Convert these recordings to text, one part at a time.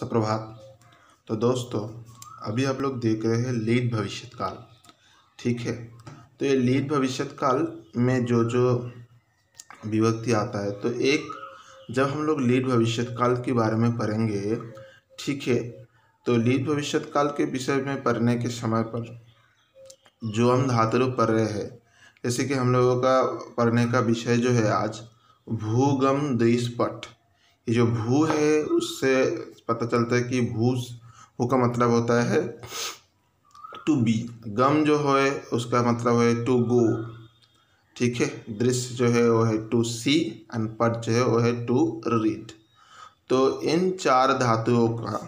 सुप्रभात। तो दोस्तों, अभी आप लोग देख रहे हैं लीड भविष्य काल ठीक है? तो ये लीड भविष्य काल में जो जो विभक्ति आता है तो एक, जब हम लोग लीड भविष्य काल के बारे में पढ़ेंगे, ठीक है? तो लीड भविष्य काल के विषय में पढ़ने के समय पर जो हम धातु पढ़ रहे हैं, जैसे कि हम लोगों का पढ़ने का विषय जो है आज, भूगम द्विस्पट ये जो भू है, उससे पता चलता है कि भू भू का मतलब होता है टू बी गम जो है उसका मतलब है टू गो ठीक है? दृश्य जो है, वो है टू सी एंड पट जो है, वो है टू रीड तो इन चार धातुओं का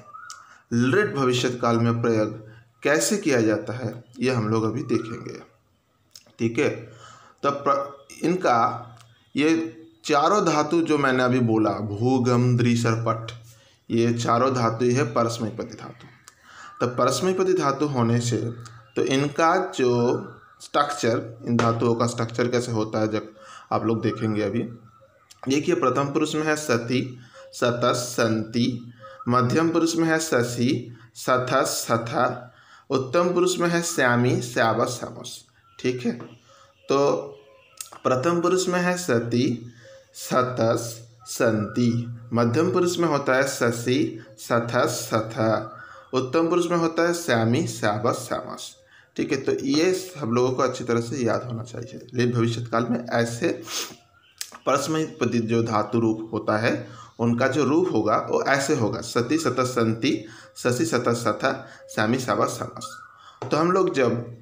लिट भविष्य काल में प्रयोग कैसे किया जाता है, ये हम लोग अभी देखेंगे। ठीक है? तो इनका ये चारों धातु जो मैंने अभी बोला, भूगम, द्रिसरपट, ये चारों धातु है परस्मयपति धातु। तो परस्मयपति धातु होने से तो इनका जो स्ट्रक्चर इन धातुओं का स्ट्रक्चर कैसे होता है जब आप लोग देखेंगे अभी। देखिए, प्रथम पुरुष में है सती सतस संति, मध्यम पुरुष में है शशि सथस सथा, उत्तम पुरुष में है श्यामी, श्यावस श्यामस ठीक है? तो प्रथम पुरुष में है सती सतस संति। मध्यम पुरुष में होता है शशि सथस, सथ। उत्तम पुरुष में होता है श्यामी, श्यावस, श्यामस। ठीक है तो ये सब लोगों को अच्छी तरह से याद होना चाहिए। लेकिन भविष्य काल में ऐसे परस्मयपति जो धातु रूप होता है, उनका जो रूप होगा, वो ऐसे होगा। सती, सतस, संति शशि सतस सथा, श्यामी, श्यावस, श्यामस। तो हम लोग जब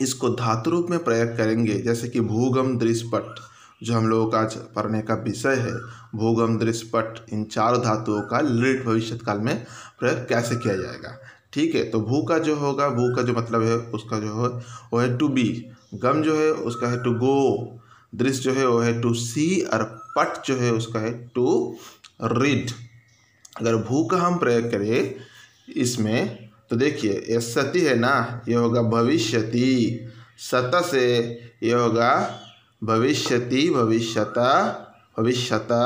इसको धातु रूप में प्रयोग करेंगे, जैसे कि भूगम, दृष्पट जो हम लोगों का आज पढ़ने का विषय है, भूगम दृष्पट इन चार धातुओं का लिट भविष्य काल में प्रयोग कैसे किया जाएगा? ठीक है तो भू का जो होगा, भू का जो मतलब है, उसका जो है, वो है टू बी गम जो है, उसका है टू गो दृश्य जो है, वो है टू सी और पट जो है, उसका है टू रीड अगर भू का हम प्रयोग करें इसमें तो देखिए ये सती है ना ये होगा भविष्यति. सत से ये होगा भविष्यति भविष्यता भविष्यता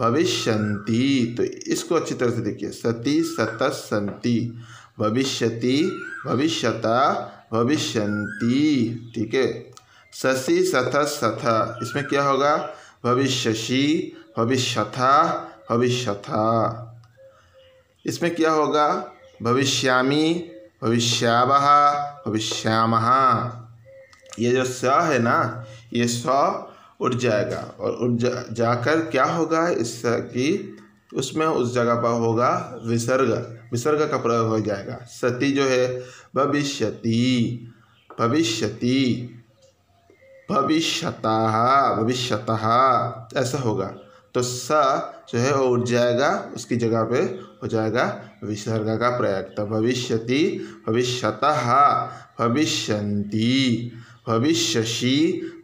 भविष्यंती तो इसको अच्छी तरह से देखिए। सती सत संति भविष्यति, भविष्यता भविष्यंती ठीक है? शशि सथ सथ। इसमें क्या होगा? भविष्यसी, भविष्यथा भविष्यथा। इसमें क्या होगा? भविष्यामी भविष्यावह भविष्यामः। ये जो स है ना, ये स उठ जाएगा। और उठ जा, जाकर क्या होगा? इससे कि, उसमें उस जगह पर होगा विसर्ग। विसर्ग का प्रयोग हो जाएगा। सती जो है, भविष्यति। भविष्यति। भविष्यता। भविष्यतः। ऐसा होगा। तो स जो है, वो उठ जाएगा। उसकी जगह पे हो जाएगा विसर्ग का प्रयोग। तो भविष्यति, भविष्यतः। भविष्यंती भविष्यसी,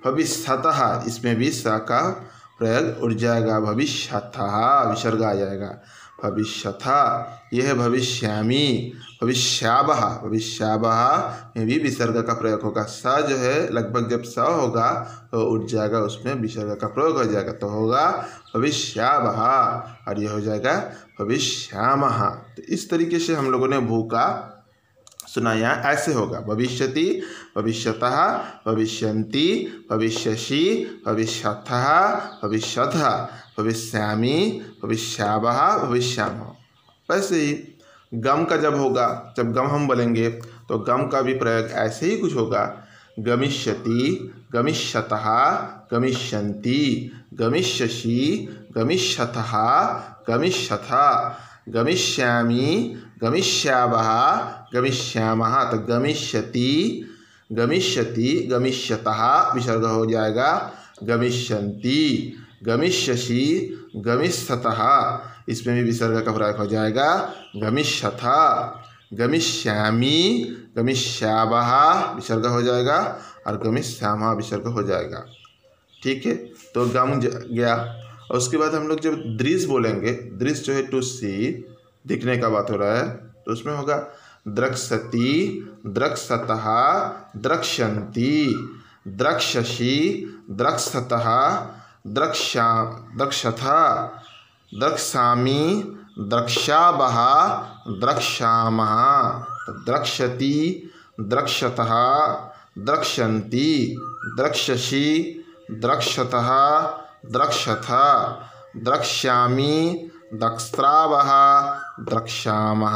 भविष्यतः। इसमें भी स का प्रयोग उठ जाएगा, भविष्यतः, विसर्ग आ जाएगा। भविष्यथा यह भविष्यामी भविष्यावह भविष्यावह में भी विसर्ग का प्रयोग होगा। स जो है, लगभग जब स होगा तो उठ जाएगा, उसमें विसर्ग का प्रयोग हो जाएगा तो होगा भविष्यावह और यह हो जाएगा भविष्याम। तो इस तरीके से हम लोगों ने भू का सुनाया ऐसे होगा। भविष्यति, भविष्यतः, भविष्यन्ति, भविष्यसि भविष्यथः भविष्यथ भविष्यामी भविष्यावह भविष्याम। वैसे ही, गम का जब होगा, जब गम हम बोलेंगे तो गम का भी प्रयोग ऐसे ही कुछ होगा। गमिष्यति, गमिष्यतः, गमिष्यन्ति, गमिष्यसि गमिष्यथः गमिष्यथ, गमिष्यामि गमिष्यावः गमिष्यामः तो गमिष्यति गमिष्यति, गमिष्यतः, विसर्ग हो जाएगा, गमिष्यन्ति, गमिष्यसि, गमिष्यतः, इसमें भी विसर्ग का प्रयोग हो जाएगा, गमिष्यथा, गमिष्यामी, गमिष्यावः, विसर्ग हो जाएगा, और गमिष्यामः, विसर्ग हो जाएगा। ठीक है? तो गम गया। और उसके बाद हम लोग जब दृश्य बोलेंगे, दृश्य जो है टू सी दिखने का बात हो रहा है तो उसमें होगा द्रक्षति द्रक्षतः द्रक्ष्यन्ति द्रक्षसि द्रक्षतः द्रक्षा द्रक्षथा द्रक्षामी द्रक्ष्यावः, द्रक्ष्यामः। द्रक्ष्यति, द्रक्ष्यतः, द्रक्ष्यन्ति, द्रक्ष्यसि, द्रक्ष्यतः, द्रक्ष्यथ, द्रक्ष्यामि दक्षत्रावह द्रक्ष्यामः।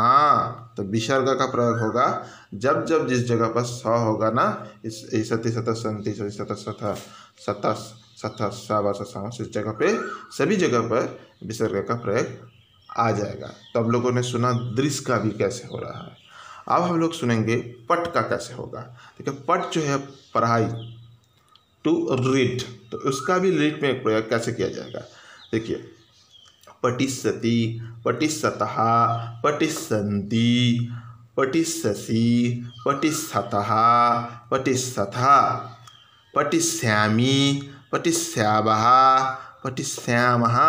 तो विसर्ग का प्रयोग होगा। जब जब जिस जगह पर स होगा ना, इस सती सत संति सत सत सत सत सास इस जगह पे सभी जगह पर विसर्ग का प्रयोग आ जाएगा। तो लोगों ने सुना दृश्य का भी कैसे हो रहा है। अब हम लोग सुनेंगे पट का कैसे होगा। देखिए, पट जो है, पढ़ाई। To read. तो उसका भी रीड में प्रयोग कैसे किया जाएगा? देखिए पटिष्यति पटिष्यतः पटिष्यन्ति पटिष्यसि पटिष्यतः पटिष्यथा पटिष्यामि पटिष्यावः पटिष्यामः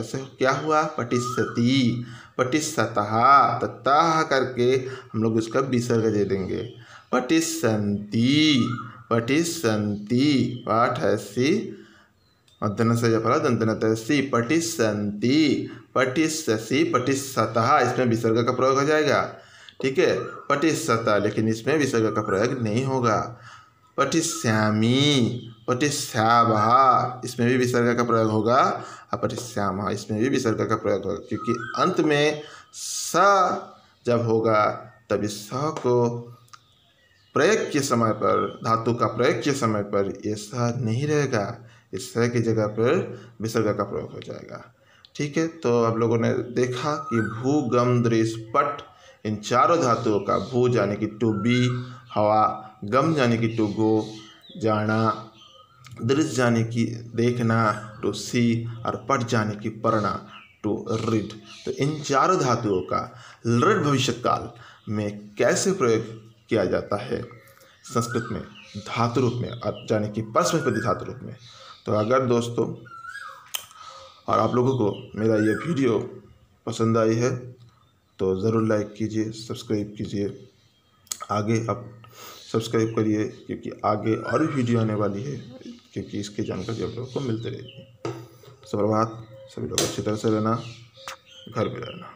ऐसे क्या हुआ? पटिष्यति पटिष्यतः ततः करके हम लोग उसका विसर्ग दे देंगे। पटिष्यन्ति पटिष्यन्ति पाठ है सी जफला दंतनतसी पटिष्यन्ति पटिष्यसि पटिष्यतः इसमें विसर्ग का प्रयोग हो जाएगा। ठीक है? पटिष्यता लेकिन इसमें विसर्ग का प्रयोग नहीं होगा। पटिश्यामी पटिश्यावह इसमें भी विसर्ग का प्रयोग होगा। और पटिश्याम इसमें भी विसर्ग का प्रयोग होगा, क्योंकि अंत में स जब होगा तब इस स को प्रयोग के समय पर, धातु का प्रयोग के समय पर ये स नहीं रहेगा। इस तरह की जगह पर विसर्ग का प्रयोग हो जाएगा। ठीक है तो आप लोगों ने देखा कि भू गम दृश्य पट इन चारों धातुओं का भू जाने की टू बी, हवा, गम जाने की टू गो, जाना, दृश्य जाने की देखना, टू सी और पट जाने की पढ़ना, टू रीड। तो इन चारों धातुओं का लृढ़ भविष्य काल में कैसे प्रयोग किया जाता है? संस्कृत में, धातु रूप में और जाने की परस्मपति धातु रूप में। तो अगर दोस्तों, और आप लोगों को मेरा ये वीडियो पसंद आई है तो ज़रूर लाइक कीजिए सब्सक्राइब कीजिए। आगे आप सब्सक्राइब करिए, क्योंकि आगे और भी वीडियो आने वाली है, क्योंकि इसकी जानकारी आप लोगों को मिलती रहेगी सुप्रभात सभी लोग अच्छी तरह से रहना, घर में रहना।